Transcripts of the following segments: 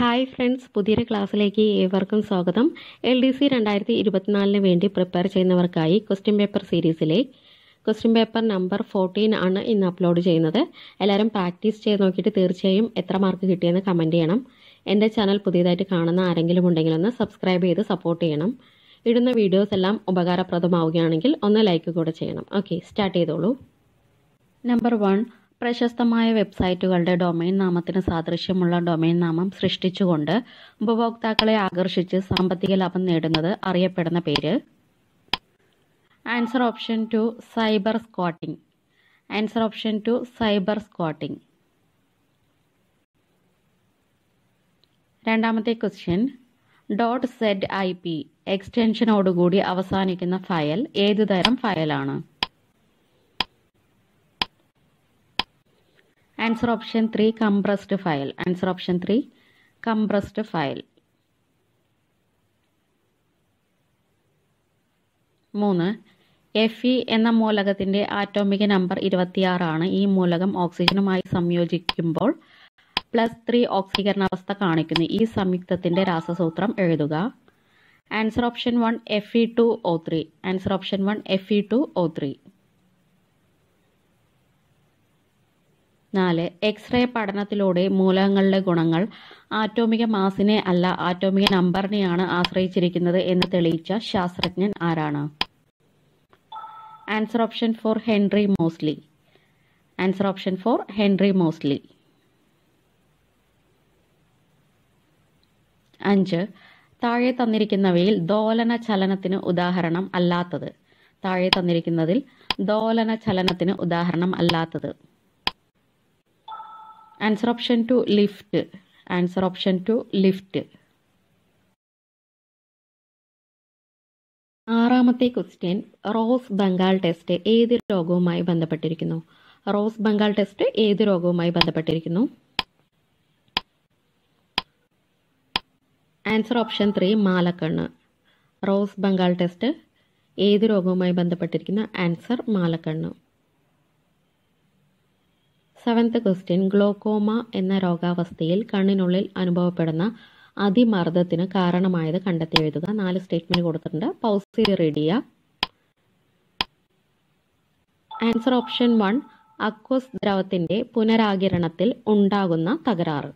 Hi friends പുതിയൊരു ക്ലാസ്സിലേക്ക് ഏവർക്കും സ്വാഗതം. എൽ ഡി സി രണ്ടായിരത്തി ഇരുപത്തിനാലിന് വേണ്ടി പ്രിപ്പയർ ചെയ്യുന്നവർക്കായി ക്വസ്റ്റ്യൻ പേപ്പർ സീരീസിലെ ക്വസ്റ്റ്യൻ പേപ്പർ നമ്പർ ഫോർട്ടീൻ ആണ് ഇന്ന് അപ്ലോഡ് ചെയ്യുന്നത്. എല്ലാവരും പ്രാക്ടീസ് ചെയ്ത് നോക്കിയിട്ട് തീർച്ചയായും എത്ര മാർക്ക് കിട്ടിയെന്ന് കമന്റ് ചെയ്യണം. എന്റെ ചാനൽ പുതിയതായിട്ട് കാണുന്ന ആരെങ്കിലും ഉണ്ടെങ്കിൽ ഒന്ന് സബ്സ്ക്രൈബ് ചെയ്ത് സപ്പോർട്ട് ചെയ്യണം. ഇടുന്ന വീഡിയോസ് എല്ലാം ഉപകാരപ്രദമാവുകയാണെങ്കിൽ ഒന്ന് ലൈക്ക് കൂടെ ചെയ്യണം. ഓക്കെ സ്റ്റാർട്ട് ചെയ്തോളൂ. നമ്പർ വൺ പ്രശസ്തമായ വെബ്സൈറ്റുകളുടെ ഡൊമൈൻ നാമത്തിന് സാദൃശ്യമുള്ള ഡൊമൈൻ നാമം സൃഷ്ടിച്ചുകൊണ്ട് ഉപഭോക്താക്കളെ ആകർഷിച്ച് സാമ്പത്തിക ലാഭം നേടുന്നത് അറിയപ്പെടുന്ന പേര്. Answer option two cyber squatting answer option two cyber squatting രണ്ടാമത്തെ question. Dot Z I P. എക്സ്റ്റൻഷനോടുകൂടി അവസാനിക്കുന്ന ഫയൽ ഏതു തരം ഫയലാണ്? Answer option three compressed file answer option three compressed file മൂന്ന് എഫ് ഇ എന്ന മൂലകത്തിന്റെ ആറ്റോമിക നമ്പർ ഇരുപത്തിയാറാണ് ഈ മൂലകം ഓക്സിജനുമായി സംയോജിക്കുമ്പോൾ പ്ലസ് ത്രീ ഓക്സീകരണാവസ്ഥ കാണിക്കുന്നു. ഈ സംയുക്തത്തിന്റെ രാസസൂത്രം എഴുതുക. Answer option one F E two O three answer option one F E two O three നാല് എക്സ്റേ പഠനത്തിലൂടെ മൂലകങ്ങളുടെ ഗുണങ്ങൾ. ആറ്റോമിക മാസിനെ അല്ല ആറ്റോമിക നമ്പറിനെയാണ് ആശ്രയിച്ചിരിക്കുന്നത് എന്ന് തെളിയിച്ച ശാസ്ത്രജ്ഞൻ ആരാണ്? Answer option four Henry Moseley. Answer option four Henry Moseley. അഞ്ച് താഴെ തന്നിരിക്കുന്നവയിൽ ദോലന ചലനത്തിന് ഉദാഹരണം അല്ലാത്തത്. താഴെ തന്നിരിക്കുന്നതിൽ ദോലന ചലനത്തിന് ഉദാഹരണം അല്ലാത്തത്. Answer option two lift answer option two lift ആറാമത്തെ ക്വസ്റ്റ്യൻ റോസ് ബംഗാൾ ടെസ്റ്റ് ഏത് രോഗവുമായി ബന്ധപ്പെട്ടിരിക്കുന്നു? റോസ് ബംഗാൾ ടെസ്റ്റ് ഏത് രോഗവുമായി ബന്ധപ്പെട്ടിരിക്കുന്നു? ആൻസർ ഓപ്ഷൻ ത്രീ മാലക്കണ്ണ്. റോസ് ബംഗാൾ ടെസ്റ്റ് ഏത് രോഗവുമായി ബന്ധപ്പെട്ടിരിക്കുന്ന? ആൻസർ മാലക്കണ്ണ്. സെവൻത്ത് ക്വസ്റ്റ്യൻ ഗ്ലോക്കോമ എന്ന രോഗാവസ്ഥയിൽ കണ്ണിനുള്ളിൽ അനുഭവപ്പെടുന്ന അതിമർദ്ദത്തിന് കാരണമായത് കണ്ടെത്തി എഴുതുക. നാല് സ്റ്റേറ്റ്മെന്റ് കൊടുത്തിട്ടുണ്ട്. പൗസി റെഡിയ ആൻസർ ഓപ്ഷൻ വൺ അക്വസ് ദ്രവത്തിന്റെ പുനരാകിരണത്തിൽ ഉണ്ടാകുന്ന തകരാറ്.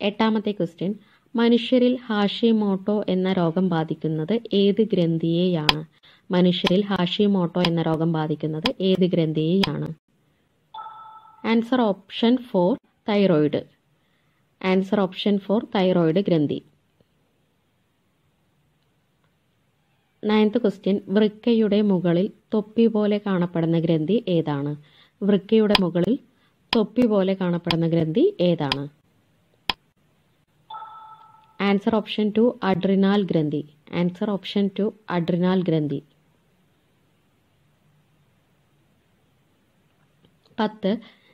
എട്ടാമത്തെ ക്വസ്റ്റ്യൻ മനുഷ്യരിൽ ഹാഷിമോട്ടോ എന്ന രോഗം ബാധിക്കുന്നത് ഏത് ഗ്രന്ഥിയെയാണ്? മനുഷ്യരിൽ ഹാഷിമോട്ടോ എന്ന രോഗം ബാധിക്കുന്നത് ഏത് ഗ്രന്ഥിയെയാണ്? Answer option four thyroid answer option four thyroid ഗ്രന്ഥി. നയൻത്ത് ക്വസ്റ്റ്യൻ വൃക്കയുടെ മുകളിൽ തൊപ്പി പോലെ കാണപ്പെടുന്ന ഗ്രന്ഥി ഏതാണ്? വൃക്കയുടെ മുകളിൽ തൊപ്പി പോലെ കാണപ്പെടുന്ന ഗ്രന്ഥി ഏതാണ്? ആൻസർ ഓപ്ഷൻ ടു അഡ്രിനാൽ ഗ്രന്ഥി. ആൻസർ ഓപ്ഷൻ ടു അഡ്രിനാൽ ഗ്രന്ഥി. പത്ത്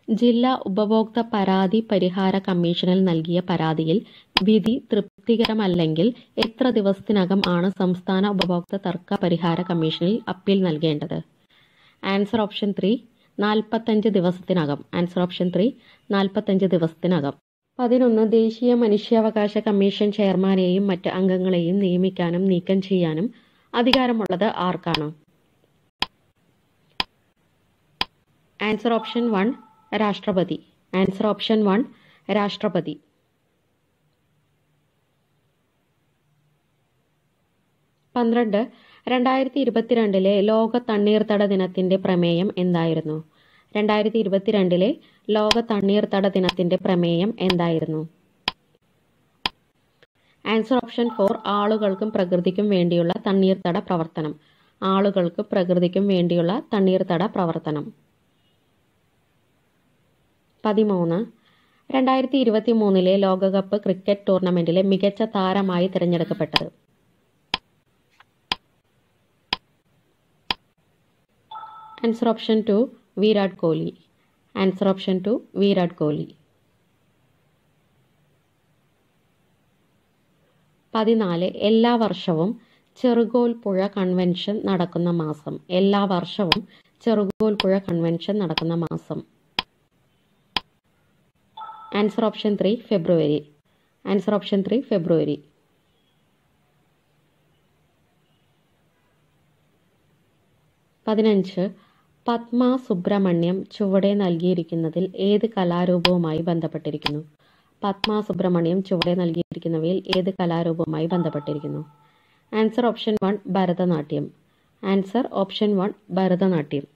ജില്ലാ ഉപഭോക്തൃ പരാതി പരിഹാര കമ്മീഷനിൽ നൽകിയ പരാതിയിൽ വിധി തൃപ്തികരമല്ലെങ്കിൽ എത്ര ദിവസത്തിനകം ആണ് സംസ്ഥാന ഉപഭോക്തൃ തർക്ക പരിഹാര കമ്മീഷനിൽ അപ്പീൽ നൽകേണ്ടത്? ആൻസർ ഓപ്ഷൻ ത്രീ നാൽപ്പത്തഞ്ച് ദിവസത്തിനകം. ആൻസർ ഓപ്ഷൻ ത്രീ നാൽപ്പത്തഞ്ച് ദിവസത്തിനകം. പതിനൊന്ന് ദേശീയ മനുഷ്യാവകാശ കമ്മീഷൻ ചെയർമാനെയും മറ്റ് അംഗങ്ങളെയും നിയമിക്കാനും നീക്കം ചെയ്യാനും അധികാരമുള്ളത് ആർക്കാണ്? ആൻസർ ഓപ്ഷൻ വൺ രാഷ്ട്രപതി. ആൻസർ ഓപ്ഷൻ വൺ രാഷ്ട്രപതി. പന്ത്രണ്ട് രണ്ടായിരത്തി ഇരുപത്തിരണ്ടിലെ ലോക തണ്ണീർത്തട ദിനത്തിന്റെ പ്രമേയം എന്തായിരുന്നു? രണ്ടായിരത്തി ഇരുപത്തിരണ്ടിലെ ലോക തണ്ണീർത്തട ദിനത്തിന്റെ പ്രമേയം എന്തായിരുന്നു? ആൻസർ ഓപ്ഷൻ ഫോർ ആളുകൾക്കും പ്രകൃതിക്കും വേണ്ടിയുള്ള തണ്ണീർത്തട പ്രവർത്തനം. ആളുകൾക്ക് പ്രകൃതിക്കും വേണ്ടിയുള്ള തണ്ണീർത്തട പ്രവർത്തനം. പതിമൂന്ന് രണ്ടായിരത്തി ഇരുപത്തി മൂന്നിലെ ലോകകപ്പ് ക്രിക്കറ്റ് ടൂർണമെന്റിലെ മികച്ച താരമായി തിരഞ്ഞെടുക്കപ്പെട്ടത്. Answer option two Virat Kohli. Answer option 2 Virat Kohli. പതിനാല് എല്ലാ വർഷവും ചെറുകോൽപ്പുഴ കൺവെൻഷൻ നടക്കുന്ന മാസം. എല്ലാ വർഷവും ചെറുകോൽപ്പുഴ കൺവെൻഷൻ നടക്കുന്ന മാസം. Answer option three February answer option three February പതിനഞ്ച് പത്മ സുബ്രഹ്മണ്യം ചുവടെ നൽകിയിരിക്കുന്നതിൽ ഏത് കലാരൂപവുമായി ബന്ധപ്പെട്ടിരിക്കുന്നു? പത്മ സുബ്രഹ്മണ്യം ചുവടെ നൽകിയിരിക്കുന്നവയിൽ ഏത് കലാരൂപവുമായി ബന്ധപ്പെട്ടിരിക്കുന്നു? Answer option one Bharatanatyam. Answer option one Bharatanatyam.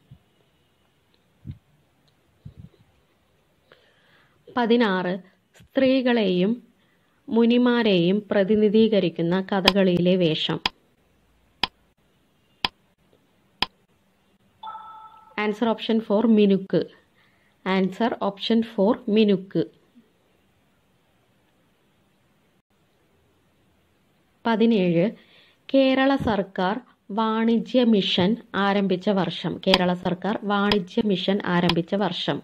പതിനാറ് സ്ത്രീകളെയും മുനിമാരെയും പ്രതിനിധീകരിക്കുന്ന കഥകളിയിലെ വേഷം. Answer option four minukku answer option four minukku പതിനേഴ്. കേരള സർക്കാർ വാണിജ്യ മിഷൻ ആരംഭിച്ച വർഷം. കേരള സർക്കാർ വാണിജ്യ മിഷൻ ആരംഭിച്ച വർഷം.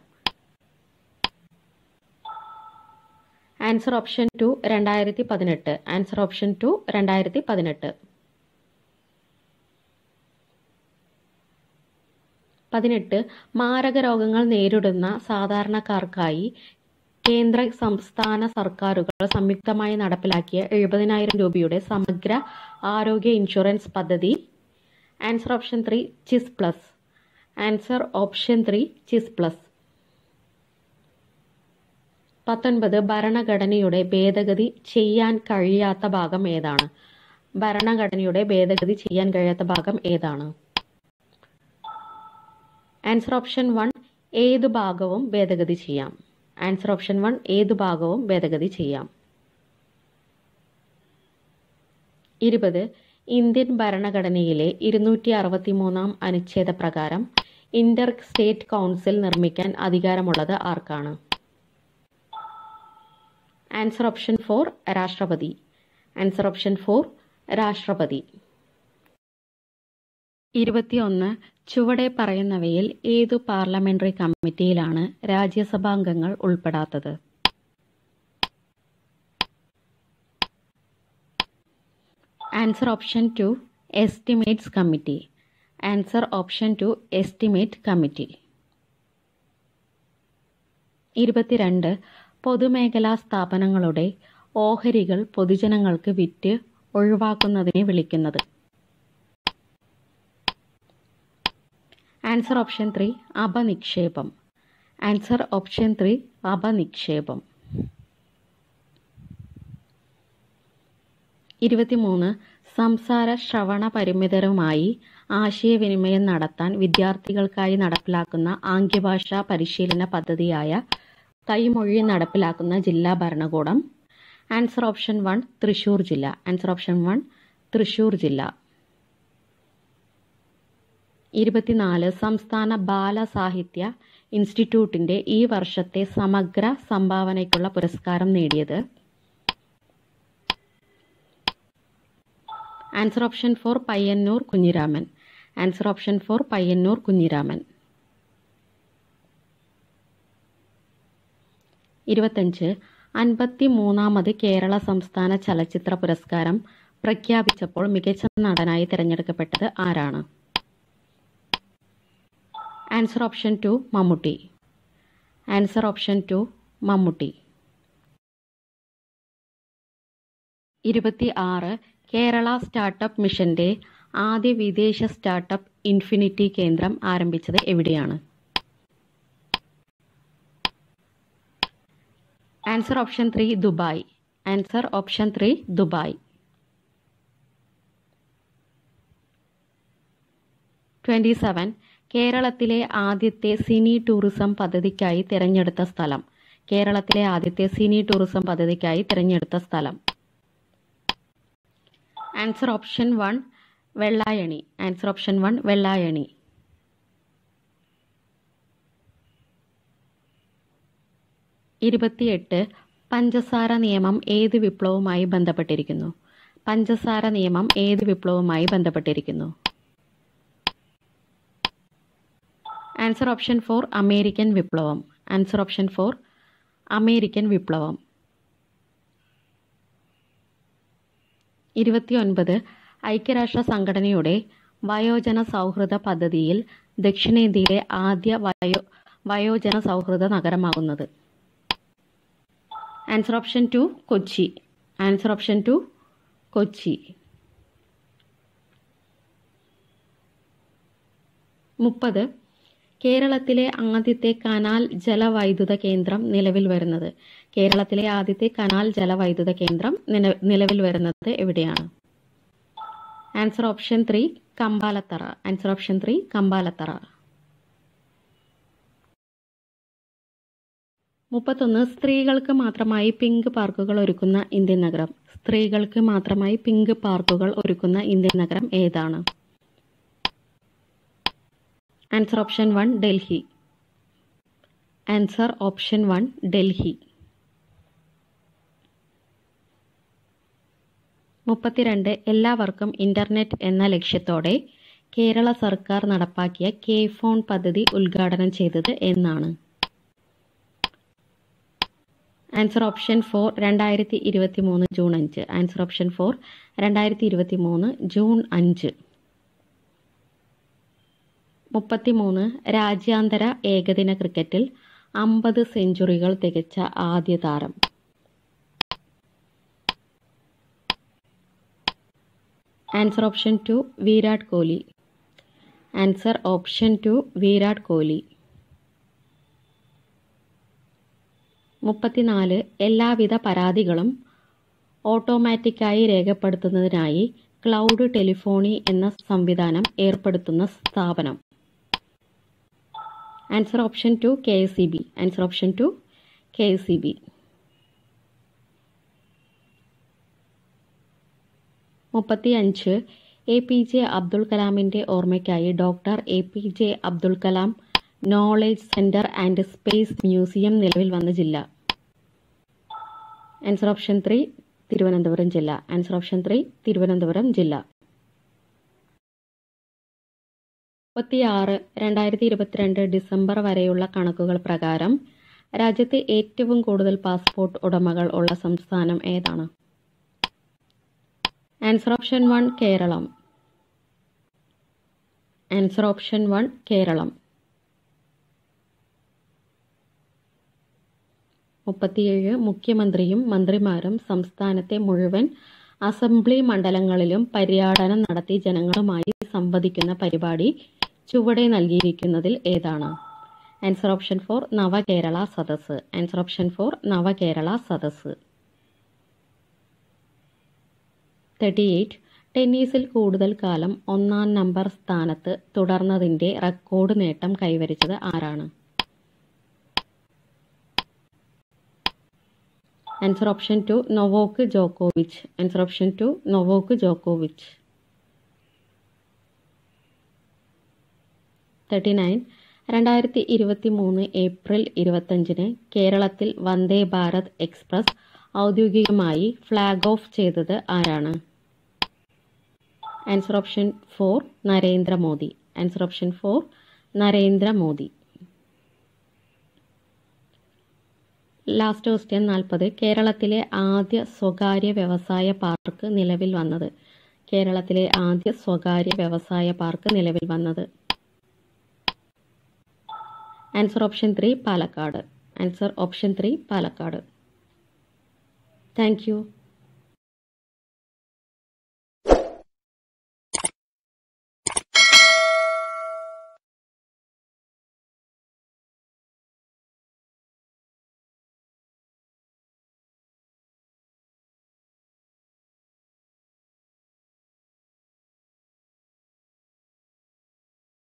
ആൻസർ ഓപ്ഷൻ ടു രണ്ടായിരത്തി പതിനെട്ട്. ആൻസർ ഓപ്ഷൻ ടു രണ്ടായിരത്തി പതിനെട്ട്. പതിനെട്ട് മാരക രോഗങ്ങൾ നേരിടുന്ന സാധാരണക്കാർക്കായി കേന്ദ്ര സംസ്ഥാന സർക്കാരുകൾ സംയുക്തമായി നടപ്പിലാക്കിയ എഴുപതിനായിരം രൂപയുടെ സമഗ്ര ആരോഗ്യ ഇൻഷുറൻസ് പദ്ധതി. Answer option three CHIS plus. Answer option three CHIS plus. പത്തൊൻപത് ഭരണഘടനയുടെ ഭേദഗതി ചെയ്യാൻ കഴിയാത്ത ഭാഗം ഏതാണ്? ഭരണഘടനയുടെ ഭേദഗതി ചെയ്യാൻ കഴിയാത്ത ഭാഗം ഏതാണ്? ആൻസർ ഓപ്ഷൻ വൺ ഏത് ഭാഗവും ഭേദഗതി ചെയ്യാം. ആൻസർ ഓപ്ഷൻ വൺ ഏത് ഭാഗവും ഭേദഗതി ചെയ്യാം. ഇരുപത് ഇന്ത്യൻ ഭരണഘടനയിലെ ഇരുന്നൂറ്റി അറുപത്തി മൂന്നാം അനുച്ഛേദ പ്രകാരം ഇന്റർ സ്റ്റേറ്റ് കൗൺസിൽ നിർമ്മിക്കാൻ അധികാരമുള്ളത് ആർക്കാണ്? ആൻസർ ഓപ്ഷൻ ഫോർ രാഷ്ട്രപതി. ആൻസർ ഓപ്ഷൻ ഫോർ രാഷ്ട്രപതി. ഇരുപത്തിയൊന്ന് ചുവടെ പറയുന്നവയിൽ ഏതു പാർലമെന്ററി കമ്മിറ്റിയിലാണ് രാജ്യസഭാംഗങ്ങൾ ഉൾപ്പെടാത്തത്? Answer option two estimates committee. Answer option two estimate committee. ഇരുപത്തിരണ്ട് പൊതുമേഖലാ സ്ഥാപനങ്ങളുടെ ഓഹരികൾ പൊതുജനങ്ങൾക്ക് വിറ്റ് ഒഴിവാക്കുന്നതിനെ വിളിക്കുന്നത്. ആൻസർ ഓപ്ഷൻ ത്രീ അപനിക്ഷേപം. ആൻസർ ഓപ്ഷൻ ത്രീ അപനിക്ഷേപം. ഇരുപത്തിമൂന്ന് സംസാര ശ്രവണ പരിമിതരുമായി ആശയവിനിമയം നടത്താൻ വിദ്യാർത്ഥികൾക്കായി നടപ്പിലാക്കുന്ന ആംഗ്യഭാഷാ പരിശീലന പദ്ധതിയായ കൈമൊഴി നടപ്പിലാക്കുന്ന ജില്ലാ ഭരണകൂടം. ആൻസർ ഓപ്ഷൻ വൺ തൃശൂർ ജില്ല. ആൻസർ ഓപ്ഷൻ വൺ തൃശൂർ ജില്ല. ഇരുപത്തിനാല് സംസ്ഥാന ബാലസാഹിത്യ ഇൻസ്റ്റിറ്റ്യൂട്ടിന്റെ ഈ വർഷത്തെ സമഗ്ര സംഭാവനയ്ക്കുള്ള പുരസ്കാരം നേടിയത്. Answer option four Payyannur Kunhiraman answer option four Payyannur Kunhiraman ഇരുപത്തഞ്ച് അൻപത്തി മൂന്നാമത് കേരള സംസ്ഥാന ചലച്ചിത്ര പുരസ്കാരം പ്രഖ്യാപിച്ചപ്പോൾ മികച്ച നടനായി തിരഞ്ഞെടുക്കപ്പെട്ടത് ആരാണ്? Answer option two Mammootty. Answer option two Mammootty. ഇരുപത്തി ആറ് കേരള സ്റ്റാർട്ടപ്പ് മിഷന്റെ ആദ്യ വിദേശ സ്റ്റാർട്ടപ്പ് ഇൻഫിനിറ്റി കേന്ദ്രം ആരംഭിച്ചത് എവിടെയാണ്? Answer option three Dubai. Answer option three Dubai. Twenty seven കേരളത്തിലെ ആദ്യത്തെ സിനി ടൂറിസം പദ്ധതിക്കായി തിരഞ്ഞെടുത്ത സ്ഥലം. കേരളത്തിലെ ആദ്യത്തെ സിനി ടൂറിസം പദ്ധതിക്കായി തിരഞ്ഞെടുത്ത സ്ഥലം. Answer option one Vellayani. Answer option one Vellayani. ഇരുപത്തിയെട്ട് പഞ്ചസാര നിയമം ഏത് വിപ്ലവവുമായി ബന്ധപ്പെട്ടിരിക്കുന്നു? പഞ്ചസാര നിയമം ഏത് വിപ്ലവവുമായി ബന്ധപ്പെട്ടിരിക്കുന്നു? ആൻസർ ഓപ്ഷൻ ഫോർ അമേരിക്കൻ വിപ്ലവം ആൻസർ ഓപ്ഷൻ ഫോർ അമേരിക്കൻ വിപ്ലവം ഇരുപത്തിയൊൻപത് ഐക്യരാഷ്ട്ര സംഘടനയുടെ വയോജന സൗഹൃദ പദ്ധതിയിൽ ദക്ഷിണേന്ത്യയിലെ ആദ്യ വയോ വയോജന സൗഹൃദ നഗരമാകുന്നത്. Answer option two Kochi. Answer option two Kochi. മുപ്പത് കേരളത്തിലെ ആദ്യത്തെ കനാൽ ജലവൈദ്യുത കേന്ദ്രം നിലവിൽ വരുന്നത്. കേരളത്തിലെ ആദ്യത്തെ കനാൽ ജലവൈദ്യുത കേന്ദ്രം നിലവിൽ വരുന്നത് എവിടെയാണ്? Answer option three Kambalathara. Answer option three Kambalathara. മുപ്പത്തൊന്ന് സ്ത്രീകൾക്ക് മാത്രമായി പിങ്ക് പാർക്കുകൾ ഒരുക്കുന്ന ഇന്ത്യൻ നഗരം. സ്ത്രീകൾക്ക് മാത്രമായി പിങ്ക് പാർക്കുകൾ ഒരുക്കുന്ന ഇന്ത്യൻ നഗരം ഏതാണ്? Answer option one Delhi answer option one Delhi മുപ്പത്തിരണ്ട് എല്ലാവർക്കും ഇന്റർനെറ്റ് എന്ന ലക്ഷ്യത്തോടെ കേരള സർക്കാർ നടപ്പാക്കിയ കെ ഫോൺ പദ്ധതി ഉദ്ഘാടനം ചെയ്തത് എന്നാണ്. ആൻസർ ഓപ്ഷൻ ഫോർ രണ്ടായിരത്തി ഇരുപത്തി മൂന്ന് ജൂൺ അഞ്ച്. ആൻസർ ഓപ്ഷൻ ഫോർ രണ്ടായിരത്തി ഇരുപത്തി മൂന്ന് ജൂൺ അഞ്ച്. മുപ്പത്തിമൂന്ന് രാജ്യാന്തര ഏകദിന ക്രിക്കറ്റിൽ അമ്പത് സെഞ്ചുറികൾ തികച്ച ആദ്യ താരം. Answer option two Virat Kohli. Answer option two Virat Kohli. മുപ്പത്തിനാല് എല്ലാവിധ പരാതികളും ഓട്ടോമാറ്റിക്കായി രേഖപ്പെടുത്തുന്നതിനായി ക്ലൗഡ് ടെലിഫോണി എന്ന സംവിധാനം ഏർപ്പെടുത്തുന്ന സ്ഥാപനം. Answer option two K S C B answer option two K S C B മുപ്പത്തി അഞ്ച് എ പി ജെ അബ്ദുൾ കലാമിന്റെ ഓർമ്മയ്ക്കായി doctor A P J Abdul Kalam knowledge centre and space museum നിലവിൽ വന്ന ജില്ല. ആൻസർ ഓപ്ഷൻ ത്രീ തിരുവനന്തപുരം ജില്ല. Answer option three Thiruvananthapuram ജില്ല. മുപ്പത്തിയാറ് രണ്ടായിരത്തി ഇരുപത്തിരണ്ട് ഡിസംബർ വരെയുള്ള കണക്കുകൾ പ്രകാരം രാജ്യത്തെ ഏറ്റവും കൂടുതൽ പാസ്പോർട്ട് ഉടമകൾ ഉള്ള സംസ്ഥാനം ഏതാണ്? Answer option one Keralam. Answer option one Keralam. മുപ്പത്തിയേഴ് മുഖ്യമന്ത്രിയും മന്ത്രിമാരും സംസ്ഥാനത്തെ മുഴുവൻ അസംബ്ലി മണ്ഡലങ്ങളിലും പര്യടനം നടത്തി ജനങ്ങളുമായി സംവദിക്കുന്ന പരിപാടി ചുവടെ നൽകിയിരിക്കുന്നതിൽ ഏതാണ്? ആൻസർ ഓപ്ഷൻ ഫോർ നവകേരള സദസ്സ്. ആൻസർ ഓപ്ഷൻ ഫോർ നവകേരള സദസ്സ്. തേർട്ടി എയ്റ്റ് ടെന്നീസിൽ കൂടുതൽ കാലം ഒന്നാം നമ്പർ സ്ഥാനത്ത് തുടർന്നതിന്റെ റെക്കോർഡ് നേട്ടം കൈവരിച്ചത് ആരാണ്? ആൻസർ ഓപ്ഷൻ ടു നൊവോക്ക് ജോക്കോവിച്ച്. ആൻസർ ഓപ്ഷൻ ടു നൊവോക്ക് ജോക്കോവിച്ച്. തേർട്ടി നയൻ രണ്ടായിരത്തി ഇരുപത്തി മൂന്ന് ഏപ്രിൽ ഇരുപത്തഞ്ചിന് കേരളത്തിൽ വന്ദേ ഭാരത് എക്സ്പ്രസ് ഔദ്യോഗികമായി ഫ്ലാഗ് ഓഫ് ചെയ്തത് ആരാണ്? Answer option four Narendra Modi answer option four Narendra Modi last question നാൽപ്പത്. കേരളത്തിലെ ആദ്യ സ്വകാര്യ വ്യവസായ പാർക്ക് നിലവിൽ വന്നത്? കേരളത്തിലെ ആദ്യ സ്വകാര്യ വ്യവസായ പാർക്ക് നിലവിൽ വന്നത്? Answer option three Palakkad answer option three Palakkad thank you